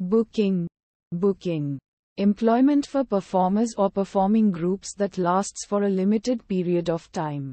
Booking. Booking. Employment for performers or performing groups that lasts for a limited period of time.